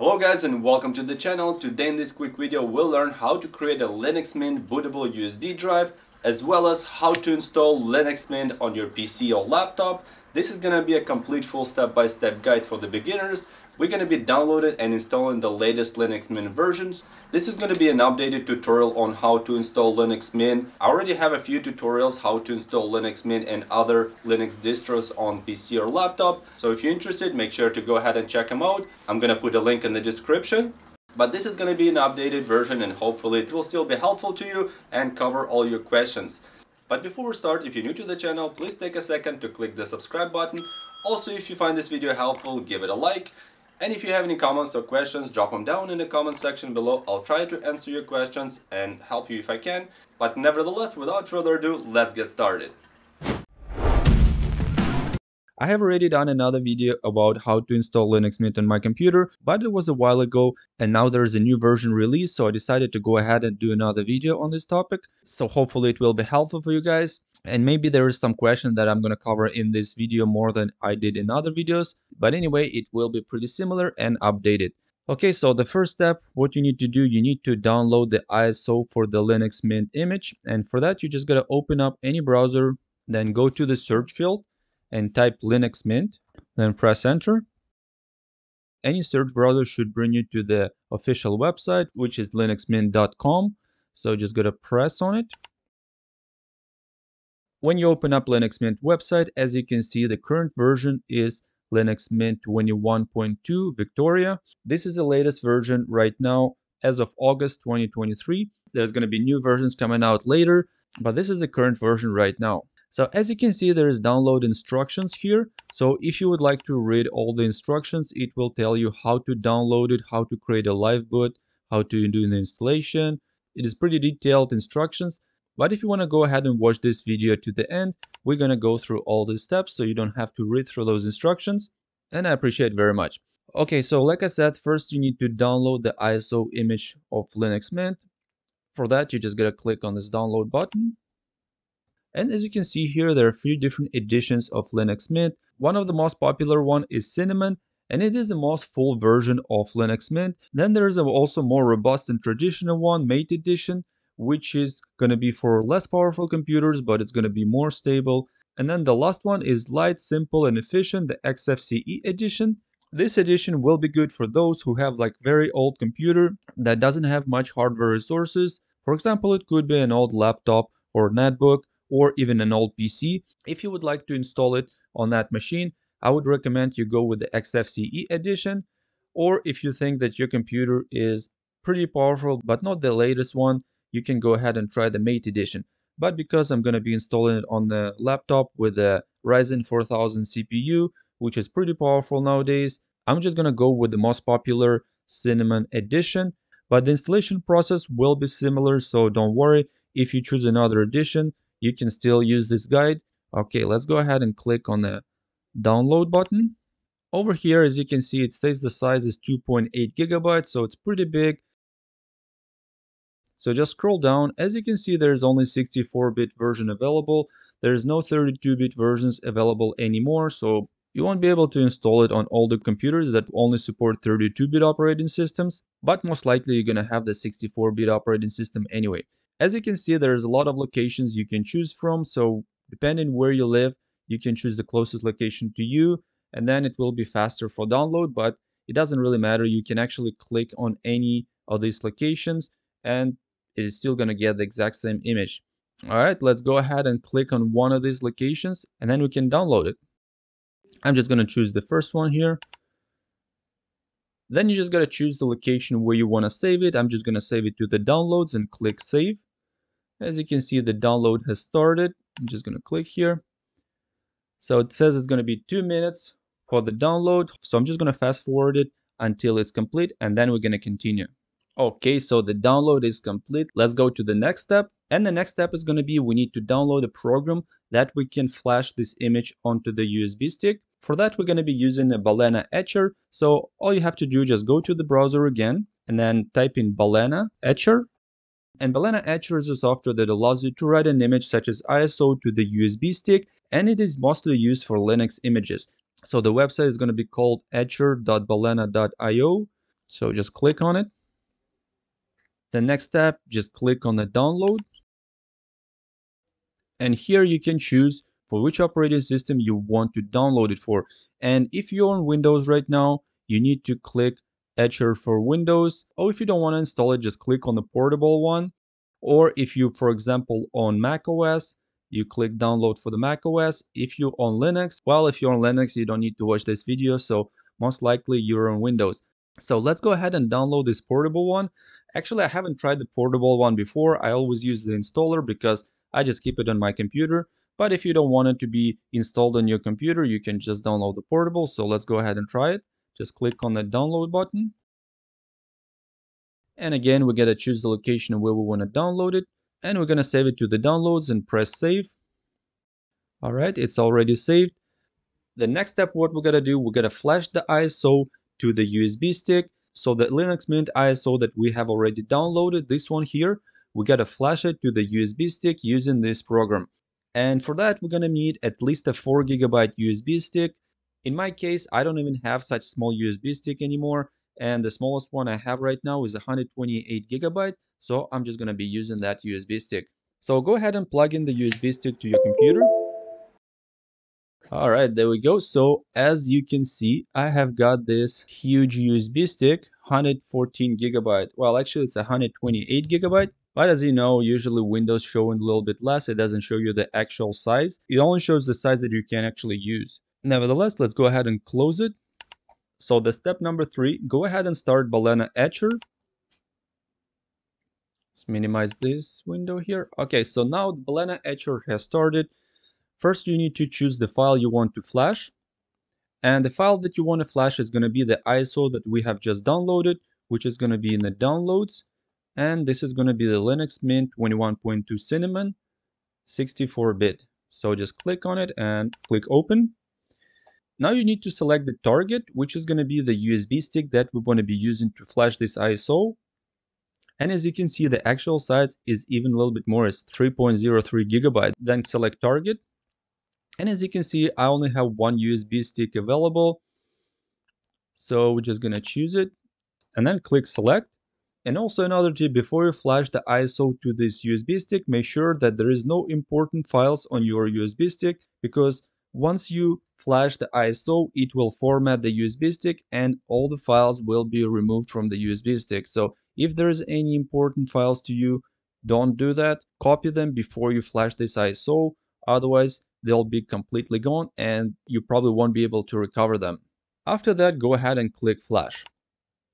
Hello guys and welcome to the channel. Today in this quick video we'll learn how to create a Linux Mint bootable USB drive as well as how to install Linux Mint on your PC or laptop. This is gonna be a complete full step-by-step -step guide for the beginners we're going to be downloading and installing the latest Linux Mint versions. This is going to be an updated tutorial on how to install Linux Mint. I already have a few tutorials how to install Linux Mint and other Linux distros on PC or laptop. So if you're interested, make sure to go ahead and check them out. I'm going to put a link in the description. But this is going to be an updated version and hopefully it will still be helpful to you and cover all your questions. But before we start, if you're new to the channel, please take a second to click the subscribe button. Also, if you find this video helpful, give it a like. And if you have any comments or questions, drop them down in the comment section below. I'll try to answer your questions and help you if I can. But nevertheless, without further ado, let's get started. I have already done another video about how to install Linux Mint on my computer, but it was a while ago and now there's a new version released, so I decided to go ahead and do another video on this topic. So hopefully it will be helpful for you guys and maybe there is some question that I'm going to cover in this video more than I did in other videos but anyway it will be pretty similar and updated. Okay so the first step what you need to do you need to download the ISO for the Linux Mint image. And for that you just got to open up any browser then go to the search field and type Linux Mint then press enter. Any search browser should bring you to the official website which is linuxmint.com so just gotta press on it when you open up Linux Mint website, as you can see, the current version is Linux Mint 21.2 Victoria. This is the latest version right now as of August 2023. There's going to be new versions coming out later, but this is the current version right now. So as you can see, there is download instructions here. So if you would like to read all the instructions, it will tell you how to download it, how to create a live boot, how to do the installation. It is pretty detailed instructions. But if you want to go ahead and watch this video to the end, we're going to go through all these steps so you don't have to read through those instructions. And I appreciate it very much. Okay, so like I said, first you need to download the ISO image of Linux Mint. For that, you just gotta click on this download button. And as you can see here, there are a few different editions of Linux Mint. One of the most popular one is Cinnamon, and it is the most full version of Linux Mint. Then there is also more robust and traditional one, Mate Edition, which is going to be for less powerful computers, but it's going to be more stable. And then the last one is light, simple, and efficient, the XFCE edition. This edition will be good for those who have like very old computer that doesn't have much hardware resources. For example, it could be an old laptop or netbook or even an old PC. If you would like to install it on that machine, I would recommend you go with the XFCE edition. Or if you think that your computer is pretty powerful but not the latest one, you can go ahead and try the Mate edition. But because I'm going to be installing it on the laptop with the Ryzen 4000 CPU, which is pretty powerful nowadays, I'm just going to go with the most popular Cinnamon edition. But the installation process will be similar, so don't worry. If you choose another edition, you can still use this guide. Okay, let's go ahead and click on the download button. Over here, as you can see, it says the size is 2.8 gigabytes, so it's pretty big. So just scroll down. As you can see, there's only 64-bit version available. There's no 32-bit versions available anymore, so you won't be able to install it on all the computers that only support 32-bit operating systems, but most likely you're gonna have the 64-bit operating system anyway. As you can see, there's a lot of locations you can choose from, so depending where you live, you can choose the closest location to you, and then it will be faster for download, but it doesn't really matter. You can actually click on any of these locations, and it is still going to get the exact same image. All right, let's go ahead and click on one of these locations and then we can download it. I'm just going to choose the first one here. Then you just got to choose the location where you want to save it. I'm just going to save it to the downloads and click save. As you can see, the download has started. I'm just going to click here. So it says it's going to be two minutes for the download. So I'm just going to fast forward it until it's complete and then we're going to continue. Okay, so the download is complete. Let's go to the next step. And the next step is going to be we need to download a program that we can flash this image onto the USB stick. For that, we're going to be using a Balena Etcher. So all you have to do, just go to the browser again and then type in Balena Etcher. And Balena Etcher is a software that allows you to write an image such as ISO to the USB stick, and it is mostly used for Linux images. So the website is going to be called etcher.balena.io So just click on it. The next step, just click on the download. And here you can choose for which operating system you want to download it for. And if you're on Windows right now, you need to click Etcher for Windows. Or if you don't want to install it, just click on the portable one. Or if you, for example, on Mac OS, you click download for the Mac OS. If you're on Linux, well, if you're on Linux, you don't need to watch this video. So most likely you're on Windows. So let's go ahead and download this portable one. Actually, I haven't tried the portable one before. I always use the installer because I just keep it on my computer. But if you don't want it to be installed on your computer, you can just download the portable. So let's go ahead and try it. Just click on the download button. And again, we got to choose the location where we want to download it. And we're going to save it to the downloads and press save. All right, it's already saved. The next step, what we're going to do, we're going to flash the ISO to the USB stick. So the Linux Mint ISO that we have already downloaded, this one here, we got to flash it to the USB stick using this program. And for that, we're to need at least a 4 gigabyte USB stick. In my case, I don't even have such small USB stick anymore. And the smallest one I have right now is 128 gigabyte. So I'm just to be using that USB stick. So go ahead and plug in the USB stick to your computer. All right, there we go. So as you can see, I have got this huge USB stick, 114 gigabyte. Well, actually it's 128 gigabyte. But as you know, usually Windows showing a little bit less. It doesn't show you the actual size. It only shows the size that you can actually use. Nevertheless, let's go ahead and close it. So the step number three, go ahead and start Balena Etcher. Let's minimize this window here. Okay, so now Balena Etcher has started. First, you need to choose the file you want to flash. And the file that you want to flash is going to be the ISO that we have just downloaded, which is going to be in the downloads. And this is going to be the Linux Mint 21.2 Cinnamon 64-bit. So just click on it and click open. Now you need to select the target, which is going to be the USB stick that we want to be using to flash this ISO. And as you can see, the actual size is even a little bit more, it's 3.03 gigabyte. Then select target and as you can see, I only have one USB stick available. So we're just gonna choose it and then click select. And also another tip, before you flash the ISO to this USB stick, make sure that there is no important files on your USB stick because once you flash the ISO, it will format the USB stick and all the files will be removed from the USB stick. So if there's any important files to you, don't do that. Copy them before you flash this ISO. Otherwise, they'll be completely gone and you probably won't be able to recover them. After that, go ahead and click flash.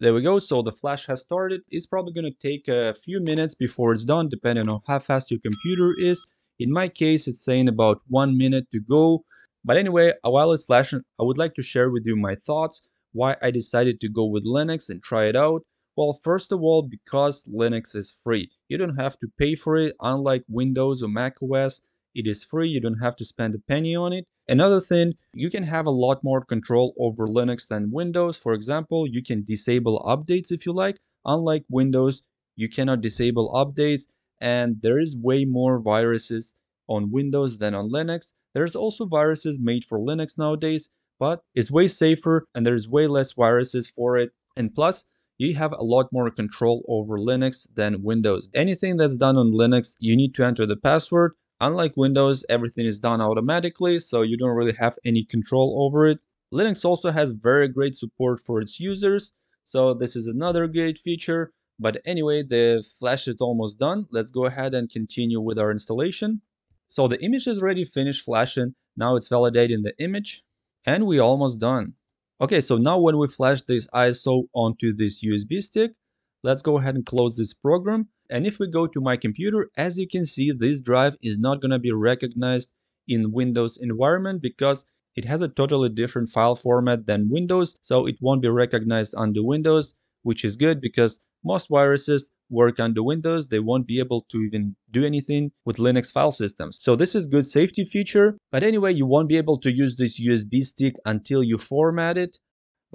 There we go, so the flash has started. It's probably going to take a few minutes before it's done, depending on how fast your computer is. In my case, it's saying about one minute to go. But anyway, while it's flashing, I would like to share with you my thoughts, why I decided to go with Linux and try it out. Well, first of all, because Linux is free. You don't have to pay for it, unlike Windows or Mac OS. It is free, you don't have to spend a penny on it. Another thing, you can have a lot more control over Linux than Windows. For example, you can disable updates if you like. Unlike Windows, you cannot disable updates and there is way more viruses on Windows than on Linux. There's also viruses made for Linux nowadays, but it's way safer and there's way less viruses for it. And plus, you have a lot more control over Linux than Windows. Anything that's done on Linux, you need to enter the password Unlike Windows, everything is done automatically, so you don't really have any control over it. Linux also has very great support for its users, so this is another great feature. But anyway, the flash is almost done. Let's go ahead and continue with our installation. So the image is already finished flashing. Now it's validating the image and we're almost done. Okay, so now when we flash this ISO onto this USB stick, let's go ahead and close this program and if we go to my computer, as you can see, this drive is not going to be recognized in Windows environment because it has a totally different file format than Windows, so it won't be recognized under Windows, which is good because most viruses work under Windows, they won't be able to even do anything with Linux file systems. So this is good safety feature, but anyway, you won't be able to use this USB stick until you format it.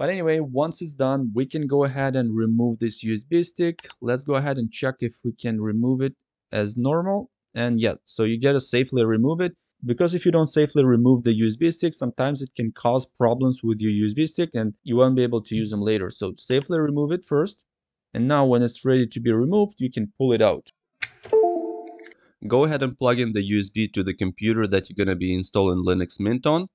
But anyway, once it's done, we can go ahead and remove this USB stick. Let's go ahead and check if we can remove it as normal. And yeah, so you gotta safely remove it. because if you don't safely remove the USB stick, sometimes it can cause problems with your USB stick and you won't be able to use them later. So safely remove it first. And now when it's ready to be removed, you can pull it out. Go ahead and plug in the USB to the computer that you're going to be installing Linux Mint on.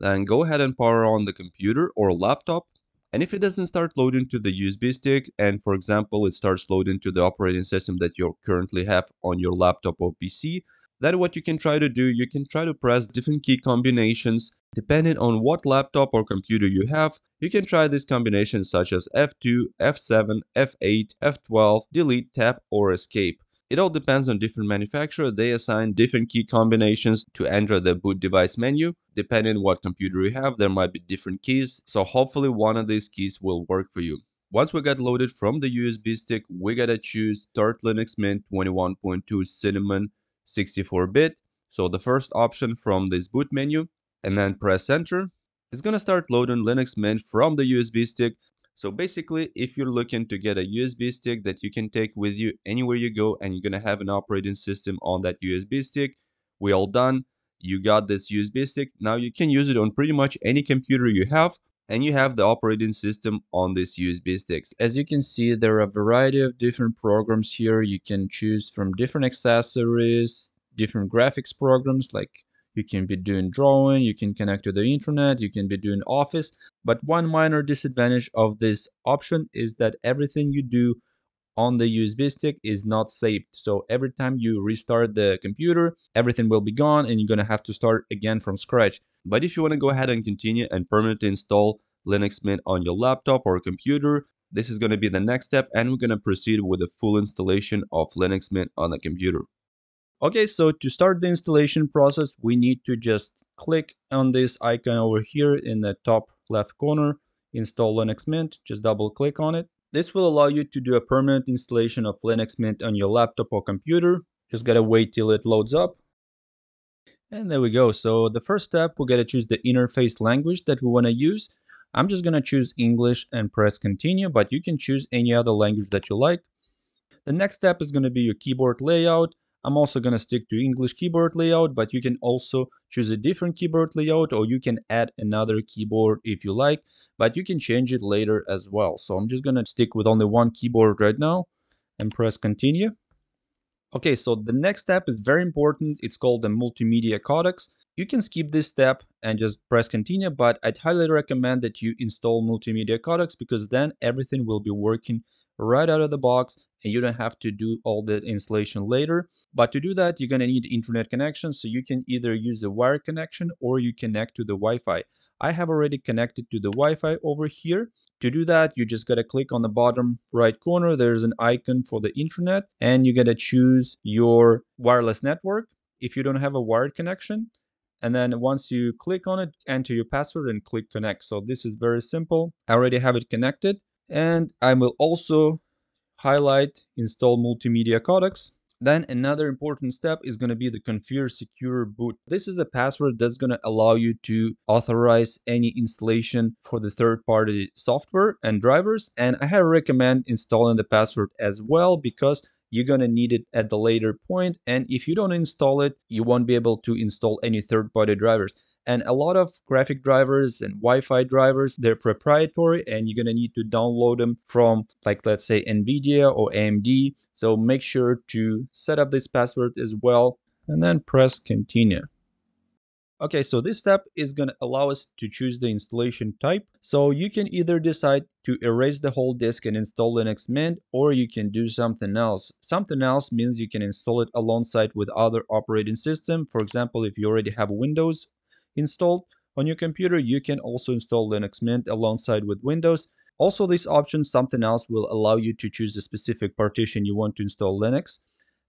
Then go ahead and power on the computer or laptop. And if it doesn't start loading to the USB stick, and for example, it starts loading to the operating system that you currently have on your laptop or PC, then what you can try to do, you can try to press different key combinations. Depending on what laptop or computer you have, you can try these combinations such as F2, F7, F8, F12, delete, tab, or escape. It all depends on different manufacturer. They assign different key combinations to enter the boot device menu. Depending on what computer you have, there might be different keys. So hopefully one of these keys will work for you. Once we got loaded from the USB stick, we gotta choose Start Linux Mint 21.2 Cinnamon 64-bit. So the first option from this boot menu and then press enter. It's gonna start loading Linux Mint from the USB stick. So basically, if you're looking to get a USB stick that you can take with you anywhere you go and you're gonna have an operating system on that USB stick, we all done. You got this USB stick. Now you can use it on pretty much any computer you have and you have the operating system on this USB sticks. As you can see, there are a variety of different programs here. You can choose from different accessories, different graphics programs like you can be doing drawing, you can connect to the internet, you can be doing office. But one minor disadvantage of this option is that everything you do on the USB stick is not saved. So every time you restart the computer, everything will be gone and you're going to have to start again from scratch. But if you want to go ahead and continue and permanently install Linux Mint on your laptop or computer, this is going to be the next step and we're going to proceed with the full installation of Linux Mint on the computer. Okay, so to start the installation process, we need to just click on this icon over here in the top left corner, install Linux Mint, just double click on it. This will allow you to do a permanent installation of Linux Mint on your laptop or computer. Just gotta wait till it loads up. And there we go. So the first step, we gotta choose the interface language that we wanna use. I'm just gonna choose English and press continue, but you can choose any other language that you like. The next step is gonna be your keyboard layout. I'm also going to stick to English keyboard layout, but you can also choose a different keyboard layout or you can add another keyboard if you like, but you can change it later as well. So I'm just going to stick with only one keyboard right now and press continue. Okay, so the next step is very important. It's called the multimedia codecs. You can skip this step and just press continue, but I'd highly recommend that you install multimedia codecs because then everything will be working right out of the box and you don't have to do all the installation later. But to do that, you're going to need internet connection. So you can either use a wire connection or you connect to the Wi-Fi. I have already connected to the Wi-Fi over here. To do that, you just got to click on the bottom right corner. There's an icon for the internet and you got to choose your wireless network if you don't have a wired connection. And then once you click on it, enter your password and click connect. So this is very simple. I already have it connected. And I will also highlight install multimedia codecs. Then another important step is going to be the configure secure boot. This is a password that's going to allow you to authorize any installation for the third-party software and drivers. And I highly recommend installing the password as well because you're going to need it at the later point and if you don't install it you won't be able to install any third-party drivers and a lot of graphic drivers and Wi-Fi drivers, they're proprietary and you're gonna need to download them from like let's say NVIDIA or AMD. So make sure to set up this password as well and then press continue. Okay, so this step is going to allow us to choose the installation type. So you can either decide to erase the whole disk and install Linux Mint, or you can do something else. Something else means you can install it alongside with other operating system. For example, if you already have Windows installed on your computer, you can also install Linux Mint alongside with Windows. Also, this option, something else, will allow you to choose a specific partition you want to install Linux.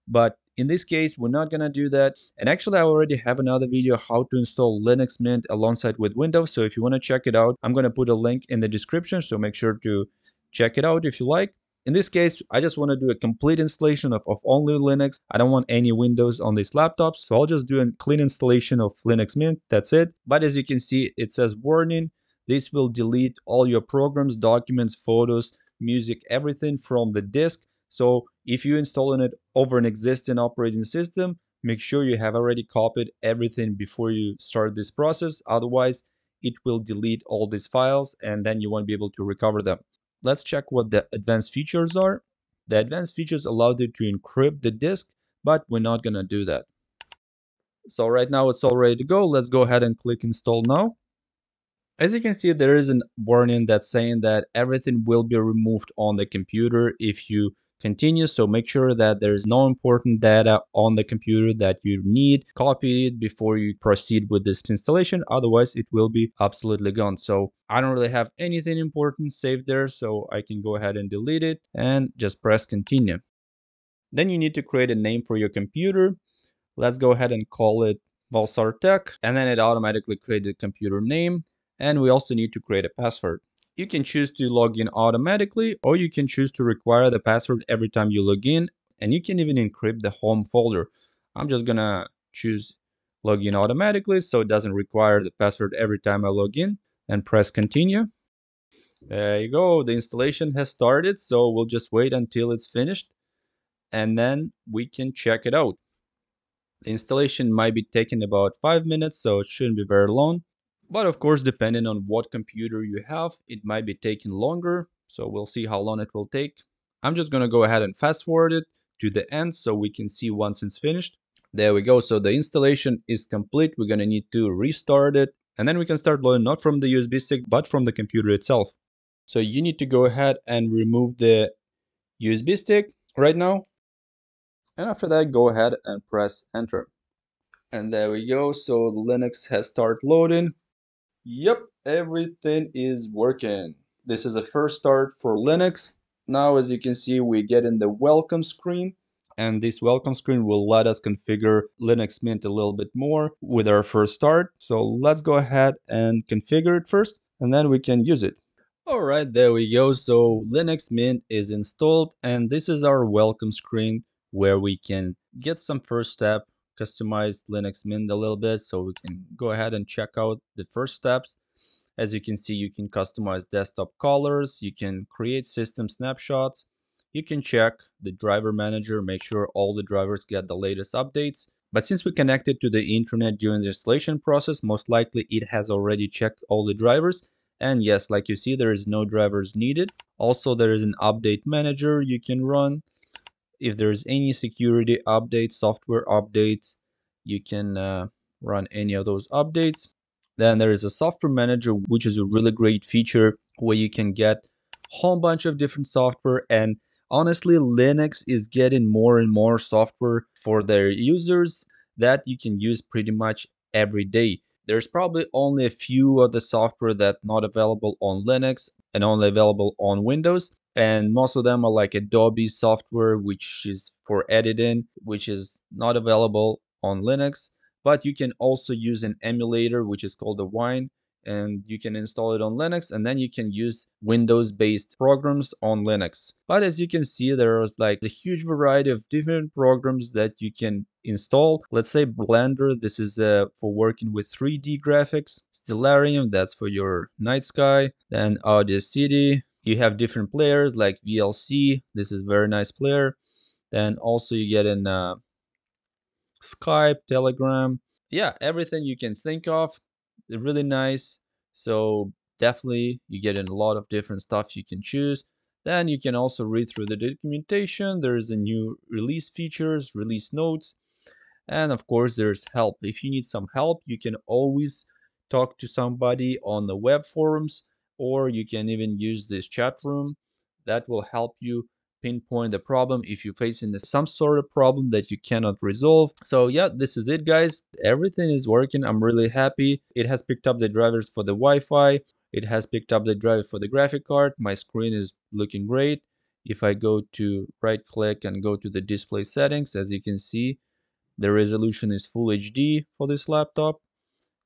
But in this case, we're not going to do that. And actually, I already have another video how to install Linux Mint alongside with Windows. So if you want to check it out, I'm going to put a link in the description. So make sure to check it out if you like. In this case, I just want to do a complete installation of, of only Linux. I don't want any Windows on this laptop, so I'll just do a clean installation of Linux Mint, that's it. But as you can see, it says warning, this will delete all your programs, documents, photos, music, everything from the disk. So if you're installing it over an existing operating system, make sure you have already copied everything before you start this process. Otherwise, it will delete all these files and then you won't be able to recover them. Let's check what the advanced features are. The advanced features allow you to encrypt the disk, but we're not going to do that. So right now it's all ready to go. Let's go ahead and click install now. As you can see, there is a warning that's saying that everything will be removed on the computer if you continue. So make sure that there is no important data on the computer that you need. Copy it before you proceed with this installation. Otherwise, it will be absolutely gone. So I don't really have anything important saved there. So I can go ahead and delete it and just press continue. Then you need to create a name for your computer. Let's go ahead and call it Pulsar Tech. And then it automatically creates the computer name and we also need to create a password. You can choose to log in automatically or you can choose to require the password every time you log in and you can even encrypt the home folder. I'm just gonna choose login automatically so it doesn't require the password every time I log in and press continue. There you go, the installation has started so we'll just wait until it's finished and then we can check it out. The installation might be taking about 5 minutes so it shouldn't be very long. But of course, depending on what computer you have, it might be taking longer. So we'll see how long it will take. I'm just going to go ahead and fast forward it to the end so we can see once it's finished. There we go. So the installation is complete. We're going to need to restart it. And then we can start loading not from the USB stick, but from the computer itself. So you need to go ahead and remove the USB stick right now. And after that, go ahead and press enter. And there we go. So Linux has started loading. Yep, everything is working. This is the first start for Linux. Now, as you can see, we get in the welcome screen and this welcome screen will let us configure Linux Mint a little bit more with our first start. So let's go ahead and configure it first and then we can use it. All right, there we go. So Linux Mint is installed and this is our welcome screen where we can get some first step customize Linux Mint a little bit so we can go ahead and check out the first steps. As you can see, you can customize desktop colors, you can create system snapshots, you can check the driver manager, make sure all the drivers get the latest updates. But since we connected to the internet during the installation process, most likely it has already checked all the drivers. And yes, like you see, there is no drivers needed. Also, there is an update manager you can run if there's any security updates, software updates, you can uh, run any of those updates. Then there is a software manager, which is a really great feature where you can get a whole bunch of different software. And honestly, Linux is getting more and more software for their users that you can use pretty much every day. There's probably only a few of the software that not available on Linux and only available on Windows and most of them are like Adobe software, which is for editing, which is not available on Linux. But you can also use an emulator, which is called a Wine, and you can install it on Linux, and then you can use Windows-based programs on Linux. But as you can see, there is like a huge variety of different programs that you can install. Let's say Blender, this is uh, for working with 3D graphics. Stellarium, that's for your night sky. Then Audacity, you have different players like VLC. This is very nice player. Then also you get in uh, Skype, Telegram. Yeah, everything you can think of. Really nice. So definitely you get in a lot of different stuff you can choose. Then you can also read through the documentation. There's a new release features, release notes, and of course there's help. If you need some help, you can always talk to somebody on the web forums or you can even use this chat room that will help you pinpoint the problem if you're facing some sort of problem that you cannot resolve. So yeah this is it guys. Everything is working. I'm really happy. It has picked up the drivers for the wi-fi. It has picked up the driver for the graphic card. My screen is looking great. If i go to right click and go to the display settings as you can see the resolution is full hd for this laptop.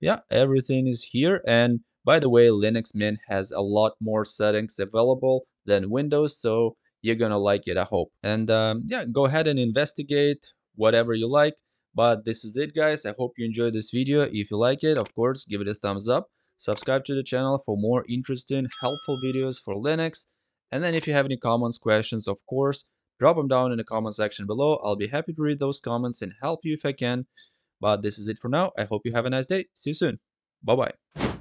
Yeah everything is here. And by the way, Linux Mint has a lot more settings available than Windows, so you're gonna like it, I hope. And um, yeah, go ahead and investigate whatever you like. But this is it, guys. I hope you enjoyed this video. If you like it, of course, give it a thumbs up. Subscribe to the channel for more interesting, helpful videos for Linux. And then if you have any comments, questions, of course, drop them down in the comment section below. I'll be happy to read those comments and help you if I can. But this is it for now. I hope you have a nice day. See you soon. Bye bye.